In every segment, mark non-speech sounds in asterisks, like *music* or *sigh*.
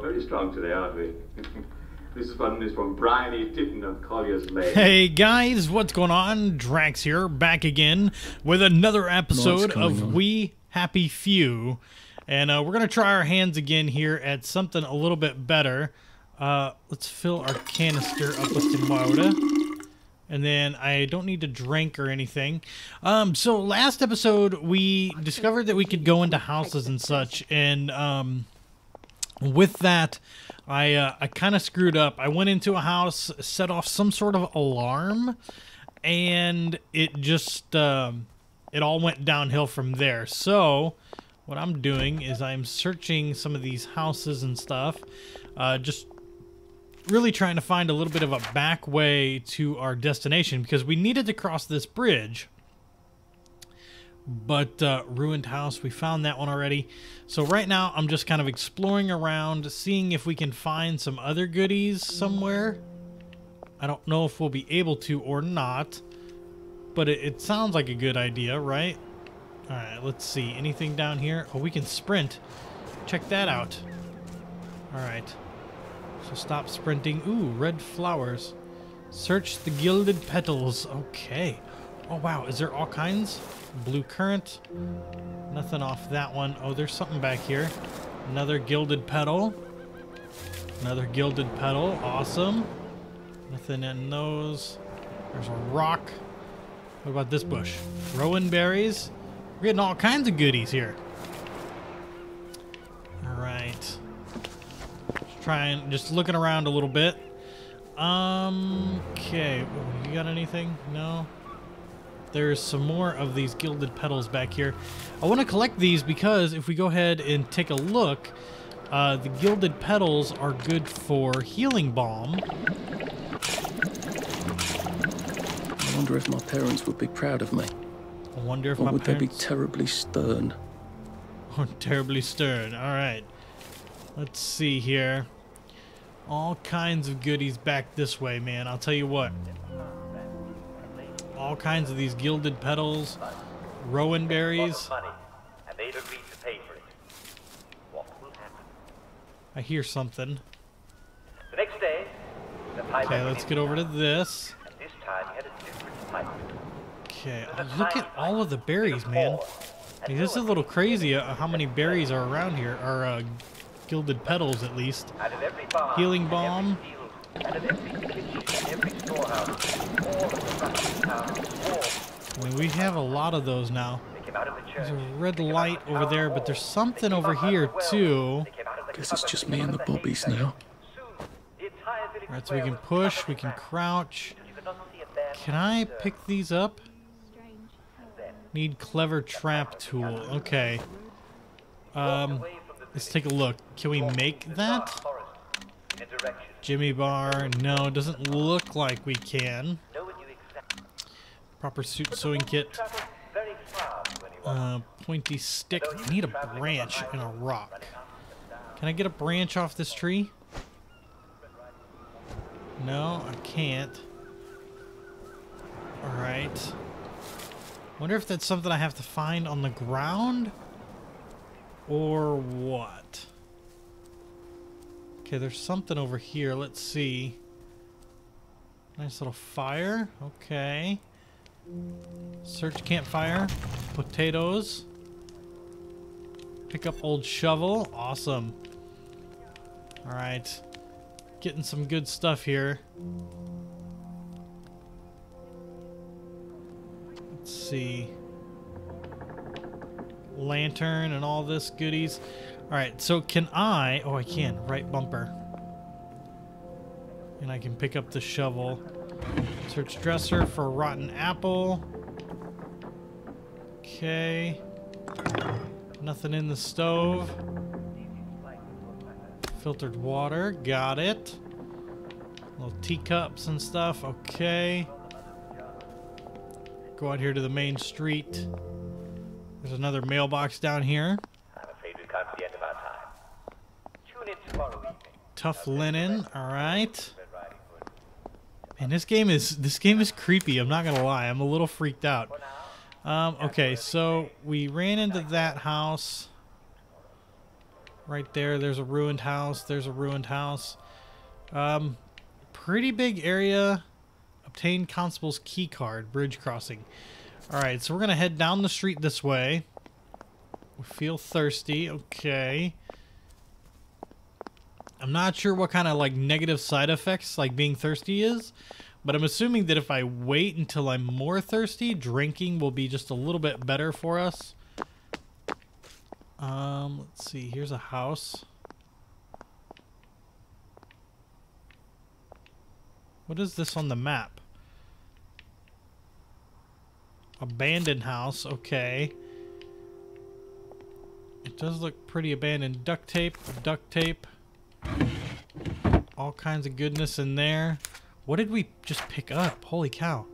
Very strong today, aren't we? *laughs* this one is from Bryony Titten of Collier's Lane. Hey guys, what's going on? Draax here, back again with another episode of on. We Happy Few. And uh, we're going to try our hands again here at something a little bit better. Uh, let's fill our canister up with some water. And then I don't need to drink or anything. Um, so last episode, we discovered that we could go into houses and such. And um, with that, I uh, I kind of screwed up. I went into a house, set off some sort of alarm, and it just um, it all went downhill from there. So what I'm doing is I'm searching some of these houses and stuff, uh, just really trying to find a little bit of a back way to our destination because we needed to cross this bridge. But uh, ruined house, we found that one already. So right now, I'm just kind of exploring around, seeing if we can find some other goodies somewhere. I don't know if we'll be able to or not, but it, it sounds like a good idea, right? All right, let's see. Anything down here? Oh, we can sprint. Check that out. All right. So stop sprinting. Ooh, red flowers. Search the gilded petals. Okay. Oh, wow. Is there all kinds? Blue currant. Nothing off that one. Oh, there's something back here. Another gilded petal. Another gilded petal. Awesome. Nothing in those. There's a rock. What about this bush? Rowan berries. We're getting all kinds of goodies here. All right. Just trying, just looking around a little bit. Um, okay. Ooh, You got anything? No? There's some more of these gilded petals back here. I want to collect these because if we go ahead and take a look, uh, the gilded petals are good for healing balm. I wonder if my parents would be proud of me. I wonder if Or my would they be terribly stern? *laughs* Oh, terribly stern. All right. Let's see here. All kinds of goodies back this way, man. I'll tell you what. All kinds of these gilded petals, rowan berries. money, and they've agreed to pay for it. What will happen? I hear something. The next day, the Okay, let's get over to this. This time had a. Okay, oh, look at all of the berries, man. Hey, this is a little crazy uh, how many berries are around here, or uh, gilded petals at least. Out of every barn, Healing every field, every every storehouse, all of the rats in town, all I mean, we have a lot of those now. they came out of the church. There's a red they came out light over there, but there's something over out of the here too. they came out of the Guess it's just me and the bobbies now. Soon, the entire village Alright, so we can push, we can crouch. You could not see a bear Can I pick these up? Need clever trap tool. Okay. Um, away from the let's take a look. Can we make through the dark that? forest in a direction Jimmy bar? No, it doesn't look like we can. no one knew exactly. Proper suit sewing kit. Uh, pointy stick. I need a branch and a rock. Can I get a branch off this tree? No, I can't. Alright. Wonder if that's something I have to find on the ground? Or what? Okay, there's something over here. Let's see. Nice little fire. Okay. Search campfire. Potatoes. Pick up old shovel. Awesome. Alright. Getting some good stuff here. Let's see. Lantern and all this goodies. Alright, so can I... Oh, I can. Right bumper. And I can pick up the shovel. Search dresser for rotten apple. Okay. Nothing in the stove. Filtered water. Got it. Little teacups and stuff. Okay. Go out here to the main street. There's another mailbox down here. Tough linen. All right. Man, this game is this game is creepy. I'm not gonna lie. I'm a little freaked out. Um, okay, so we ran into that house. Right there, there's a ruined house. There's a ruined house. Um, pretty big area. Obtain constable's key card. Bridge crossing. All right, so we're gonna head down the street this way. We feel thirsty. Okay. I'm not sure what kind of like negative side effects like being thirsty is, but I'm assuming that if I wait until I'm more thirsty, drinking will be just a little bit better for us. Um, let's see. Here's a house. What is this on the map? Abandoned house. Okay. It does look pretty abandoned. Duct tape. Duct tape. All kinds of goodness in there. What did we just pick up? Holy cow.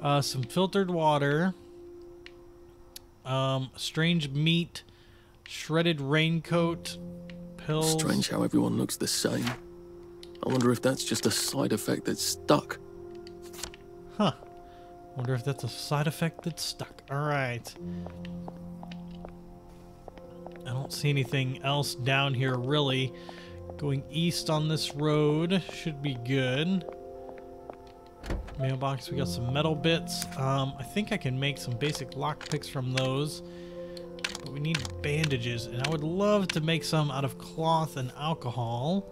Uh, some filtered water. Um, strange meat. Shredded raincoat. Pills. Strange how everyone looks the same. I wonder if that's just a side effect that's stuck. Huh. Wonder if that's a side effect that's stuck. Alright. I don't see anything else down here really. Going east on this road should be good. Mailbox, we got some metal bits. Um, I think I can make some basic lockpicks from those. But we need bandages, and I would love to make some out of cloth and alcohol.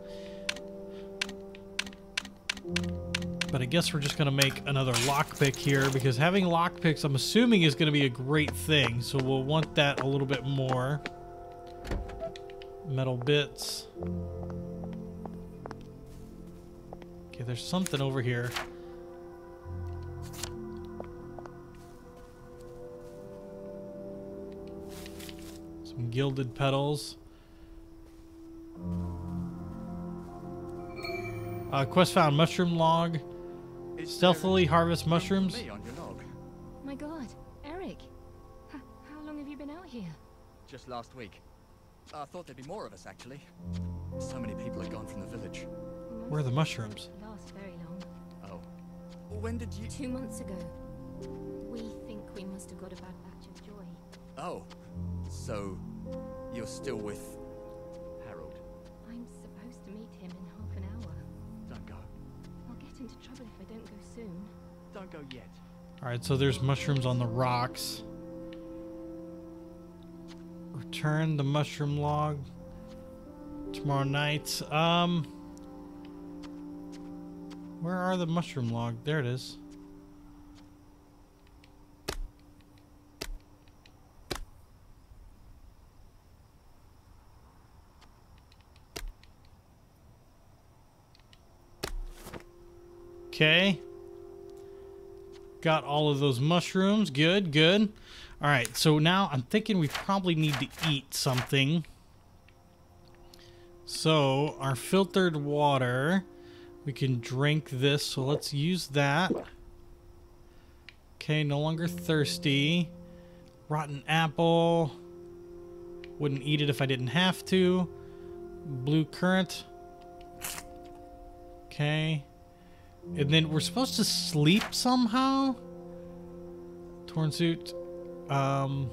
But I guess we're just going to make another lockpick here because having lockpicks, I'm assuming, is going to be a great thing. So we'll want that a little bit more. Metal bits. Okay, there's something over here. Some gilded petals. Uh, quest found mushroom log. Stealthily harvest mushrooms. On your log. My god, Eric. H- how long have you been out here? Just last week. I thought there'd be more of us, actually. So many people had gone from the village. Where are the mushrooms? Last very long. Oh. When did you... Two months ago. We think we must have got a bad batch of joy. Oh. So, you're still with... Harold. I'm supposed to meet him in half an hour. Don't go. I'll get into trouble if I don't go soon. Don't go yet. Alright, so there's mushrooms on the rocks. Return the mushroom log tomorrow night. Um, where are the mushroom log? There it is. Okay. Got all of those mushrooms. Good, good. All right, so now I'm thinking we probably need to eat something. So, our filtered water, we can drink this, so let's use that. Okay, no longer thirsty. Rotten apple. Wouldn't eat it if I didn't have to. Blue currant. Okay. And then we're supposed to sleep somehow? Torn suit. Um,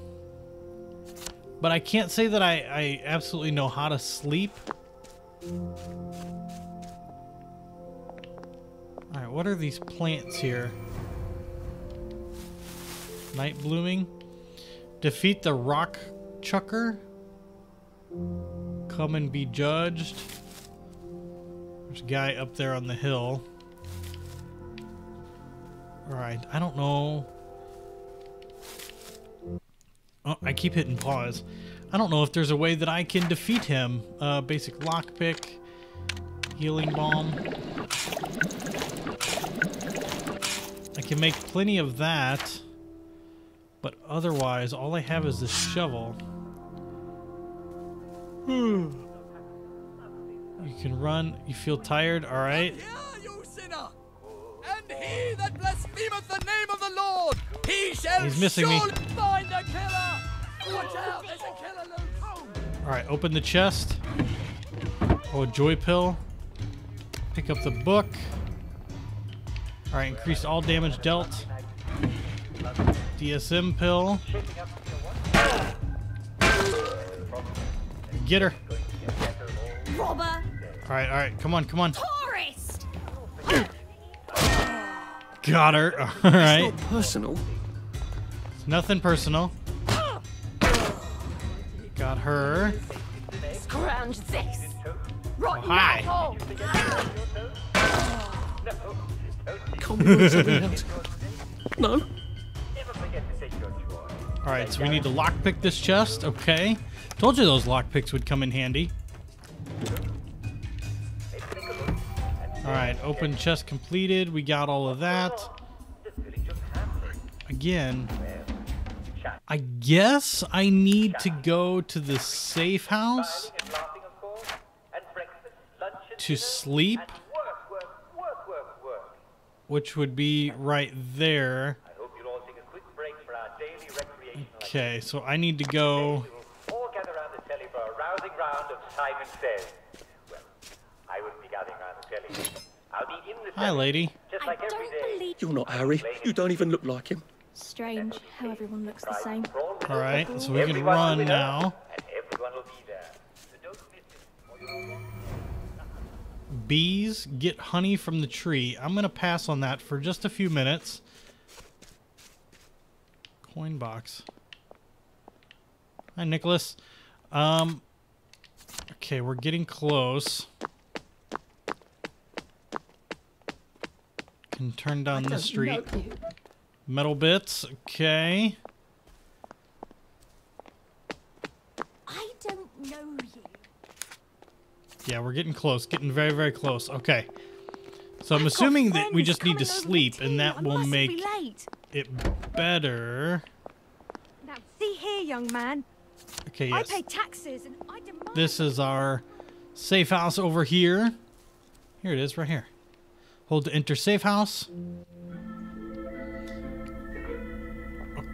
but I can't say that I, I absolutely know how to sleep. Alright, what are these plants here? Night blooming. Defeat the rock chucker. Come and be judged. There's a guy up there on the hill. Alright, I don't know. Oh, I keep hitting pause. I don't know if there's a way that I can defeat him. Uh, basic lockpick. Healing balm. I can make plenty of that. But otherwise, all I have is this shovel. *sighs* you can run. You feel tired? Alright. Hear you, sinner! And he that blasphemeth the name of the Lord, he shall He's missing me. Alright, open the chest. Oh, a joy pill. Pick up the book. Alright, increase all damage dealt. DSM pill. Get her. robber, All right, all right. Come on, come on. tourist. Got her. *laughs* All right. Not personal. Nothing personal. Got her. Scrounge this. Rotten hi. apple. Can't we work? No. Never forget to take your choice. All right, so we need to lockpick this chest. Okay. Told you those lockpicks would come in handy. All right, open chest completed. We got all of that. Again, I guess I need to go to the safe house And laughing, of course. And breakfast, lunch, and to sleep, work, work, work, work, work. which would be right there. I hope you'll all take a quick break for our daily recreational Okay, so I need to go. All gather around the telly for a rousing round of Simon Says. Well, I wouldn't be gathering around the telly. I'll be in the Hi, lady. just like every don't day. believe. You're not Harry. You don't even look like him. Strange how everyone looks the same. All right, so we can run now. there, And everyone will be there. So don't miss it. or you'll Bees get honey from the tree. I'm going to pass on that for just a few minutes. Coin box. Hi, Nicholas. Um, okay, we're getting close. Can turn down the street. Metal bits. Okay. I don't know you. Yeah, we're getting close. Getting very, very close. Okay. So I'm I've assuming that we just need to sleep, and that I will make be it better. Now, see here, young man. Okay, yes. I pay taxes and I demand. This is our safe house over here. Here it is, right here. Hold to enter safe house.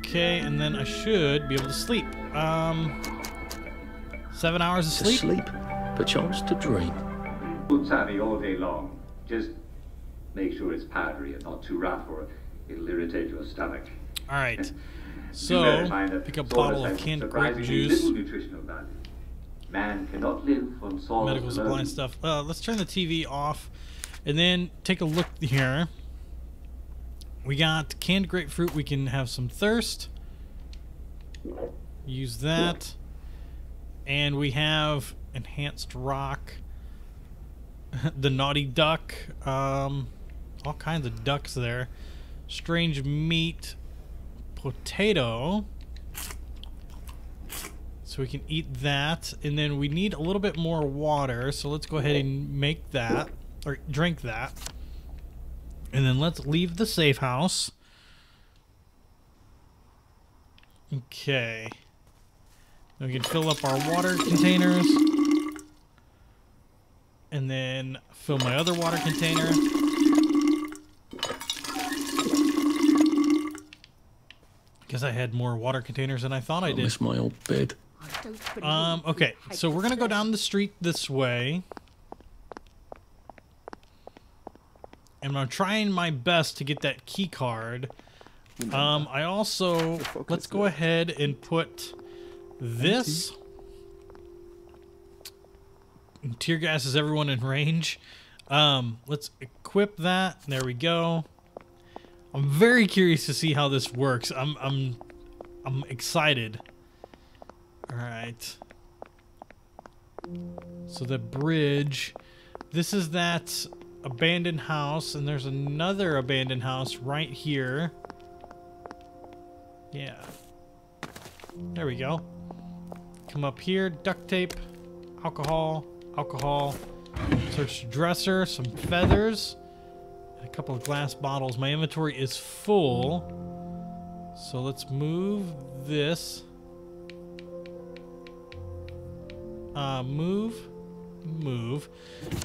Okay, and then I should be able to sleep. Um, seven hours of sleep? To sleep. sleep, perchance to dream. Good Sammy all day long. Just make sure it's powdery and not too rough or it'll irritate your stomach. All right. *laughs* So in mind that pick a bottle of has canned grape juice, nutritional value. Man cannot live on salt medical supply and stuff. Uh, let's turn the TV off, and then take a look here. We got canned grapefruit. We can have some thirst. Use that. And we have enhanced rock. *laughs* the naughty duck. Um, all kinds of ducks there. Strange meat. Potato. So we can eat that. And then we need a little bit more water. So let's go ahead and make that. Or drink that. And then let's leave the safe house. Okay. We can fill up our water containers. And then fill my other water container. Guess I had more water containers than I thought I I did. miss my old bed. I don't believe Um, okay, so we're gonna go down the street this way. And I'm trying my best to get that key card. Um, I also let's go ahead and put this. Tear gas is everyone in range. Um, let's equip that. There we go. I'm very curious to see how this works. I'm I'm I'm excited. All right. So the bridge. This is that abandoned house, and there's another abandoned house right here. Yeah. There we go. Come up here, duct tape, alcohol, alcohol. Search dresser, some feathers, a couple of glass bottles. My inventory is full. So let's move this. Uh, move, move.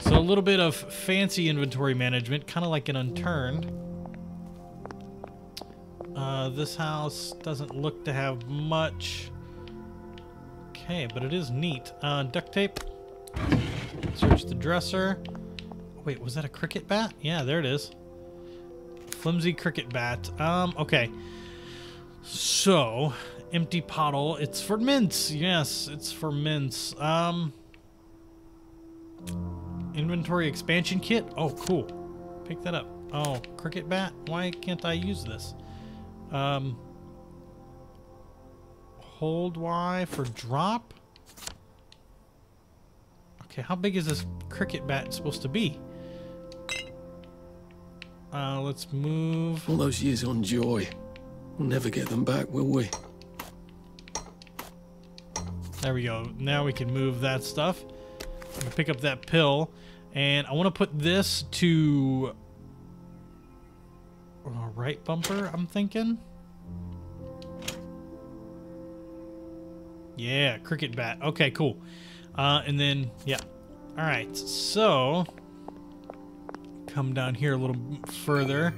So a little bit of fancy inventory management, kind of like an unturned. Uh, this house doesn't look to have much. Okay, but it is neat. Uh, duct tape. Search the dresser. Wait, was that a cricket bat? Yeah, there it is. Flimsy cricket bat. Um, okay. So, empty pottle. It's for mints. Yes, it's for mints. Um, Inventory expansion kit. Oh, cool. Pick that up. Oh, cricket bat. Why can't I use this? Um, hold Y for drop. Okay, how big is this cricket bat supposed to be? Uh, let's move. All those years on Joy. We'll never get them back, will we? There we go. Now we can move that stuff. I'm gonna pick up that pill, and I want to put this to uh, right bumper. I'm thinking. Yeah, cricket bat. Okay, cool. Uh, and then yeah. All right. So come down here a little further.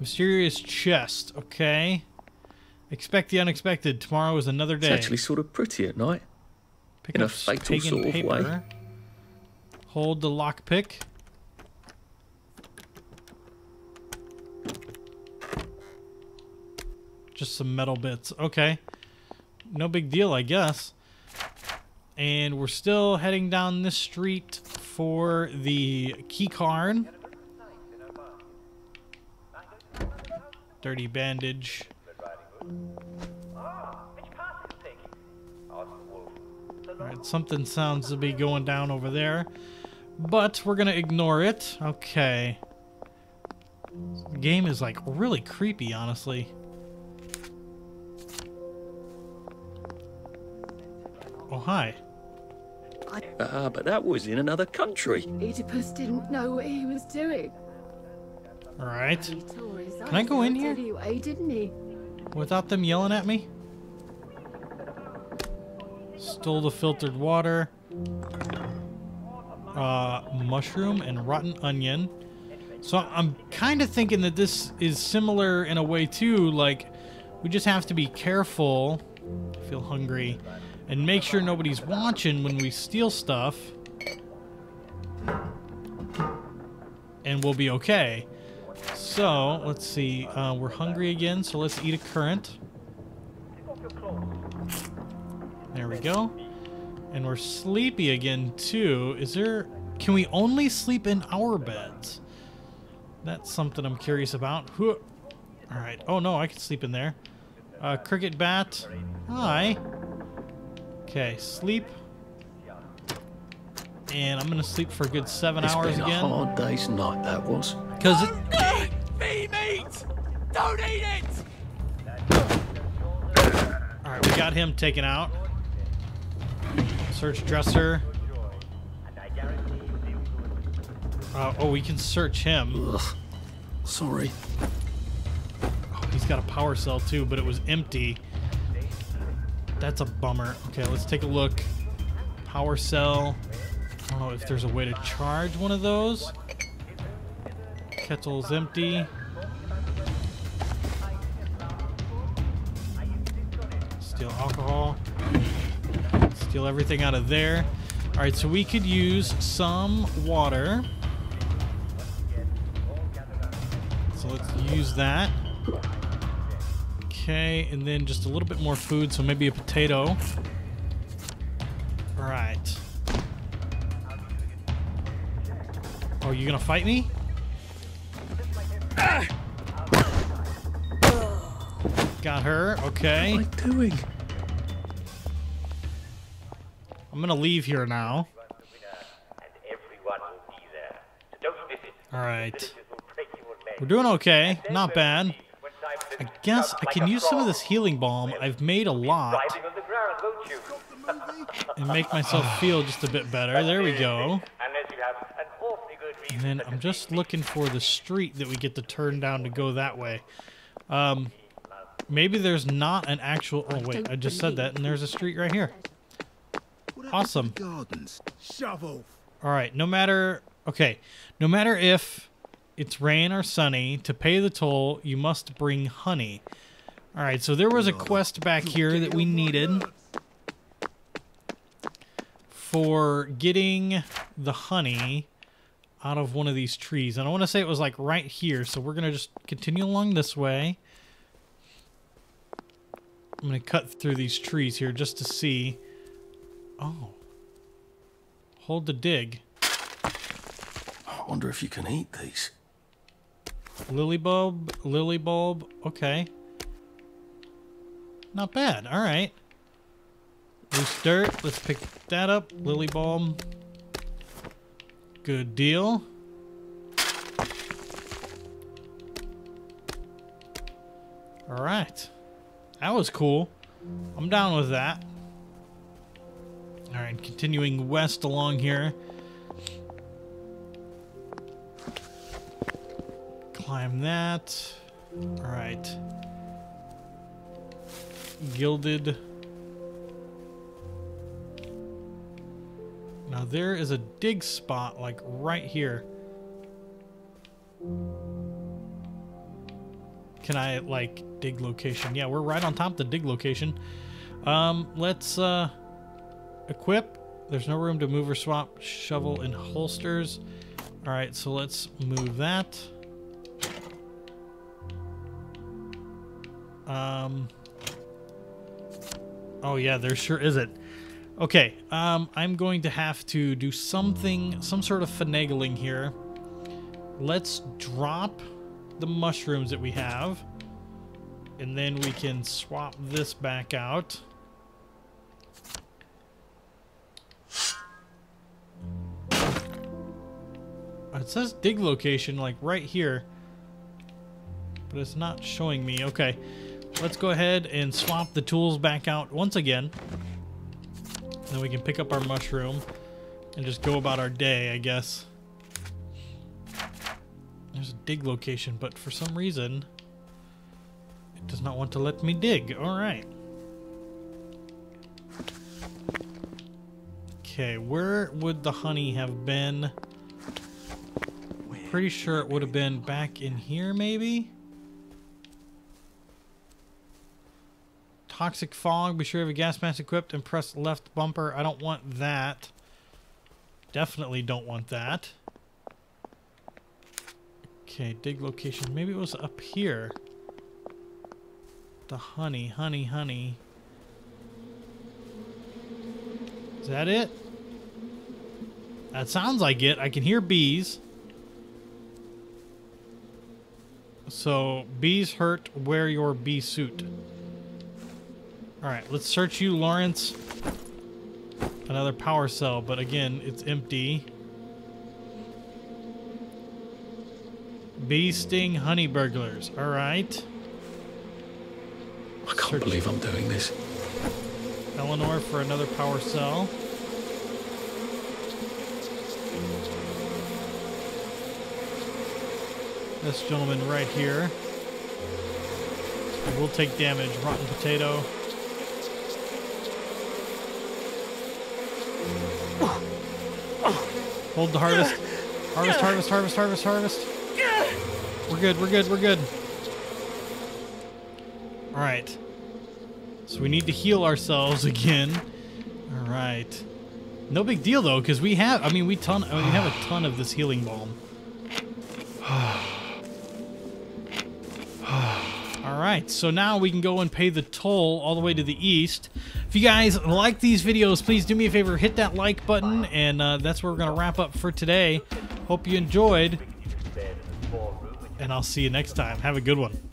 Mysterious chest. Okay. Expect the unexpected. Tomorrow is another day. It's actually sort of pretty at night. Pick in a fatal sort of paper. way. Hold the lockpick. Just some metal bits. Okay. No big deal, I guess. And we're still heading down this street for the key. Dirty bandage. Alright, something sounds to be going down over there. But we're gonna ignore it. Okay. The game is like really creepy, honestly. Oh, hi. Ah, but that was in another country. Oedipus didn't know what he was doing. Alright. He Can I go in here? Anyway, didn't he? Without them yelling at me? Stole the filtered water. Uh, mushroom and rotten onion. So I'm kind of thinking that this is similar in a way too. Like, we just have to be careful. Feel hungry. And make sure nobody's watching when we steal stuff. And we'll be okay. So, let's see. Uh, we're hungry again, so let's eat a currant. There we go. And we're sleepy again, too. Is there... Can we only sleep in our beds? That's something I'm curious about. Who... Alright. Oh, no, I can sleep in there. Uh, cricket bat. Hi. Okay, sleep. And I'm gonna sleep for a good seven It's hours been again. a hard day's night, that was. Because it... Bee meat! Don't eat it! Alright, we got him taken out. Search dresser. Uh, oh, we can search him. Ugh. Sorry. Oh, he's got a power cell too, but it was empty. That's a bummer. Okay, let's take a look. Power cell. I don't know if there's a way to charge one of those. Kettle's empty. Steal alcohol. Steal everything out of there. All right, so we could use some water. So let's use that. Okay, and then just a little bit more food, so maybe a potato. All right. Oh, you gonna fight me? Got her. Okay. What am I doing? I'm gonna leave here now. And everyone will be there. So don't miss it. All right. Villagers will break you in We're doing okay. Not bad. I guess I can use some of this healing balm. I've made a lot Writhing on the ground, won't you? and make myself *sighs* feel just a bit better. There we go. Unless you have an awfully good reason. And then I'm just looking for the street that we get to turn down to go that way. Um, maybe there's not an actual. Oh wait, I just said that, and there's a street right here. Awesome. Gardens. Shovel. All right. No matter. Okay. No matter if it's rain or sunny, to pay the toll, you must bring honey. All right. So there was a quest back here that we needed for getting the honey out of one of these trees. And I want to say it was like right here. So we're going to just continue along this way. I'm going to cut through these trees here just to see. Oh. Hold the dig. I wonder if you can eat these. Lily bulb, lily bulb. Okay. Not bad. All right. Loose dirt. Let's pick that up. Lily bulb. Good deal. All right. That was cool. I'm down with that. All right, continuing west along here. Climb that. All right. Gilded. Now there is a dig spot like right here. Can I like dig location? Yeah, we're right on top of the dig location. Um, let's uh equip. There's no room to move or swap shovel and holsters. All right, so let's move that. Um. Oh yeah, there sure is it. Okay, um, I'm going to have to do something, some sort of finagling here. Let's drop the mushrooms that we have. And then we can swap this back out. It says dig location, like right here. But it's not showing me. Okay, let's go ahead and swap the tools back out once again. Then we can pick up our mushroom and just go about our day, I guess. There's a dig location, but for some reason, it does not want to let me dig. All right. Okay, where would the honey have been? Pretty sure it would have been back in here, maybe? Toxic fog. Be sure you have a gas mask equipped and press left bumper. I don't want that. Definitely don't want that. Okay, dig location. Maybe it was up here. The honey, honey, honey. Is that it? That sounds like it. I can hear bees. So, bees hurt, wear your bee suit. Alright, let's search you, Lawrence. Another power cell, but again, it's empty. Bee sting honey burglars. Alright. I can't Search. believe I'm doing this. Eleanor for another power cell. This gentleman right here. Will take damage. Rotten potato. Hold the harvest. Harvest, harvest, harvest, harvest, harvest. We're good, we're good, we're good. Alright. So we need to heal ourselves *laughs* again. Alright. No big deal though, because we have I mean we ton I mean, we have a ton of this healing balm. *sighs* *sighs* *sighs* Alright, so now we can go and pay the toll all the way to the east. If you guys like these videos, please do me a favor, hit that like button, and uh, that's where we're going to wrap up for today. Hope you enjoyed, and I'll see you next time. Have a good one.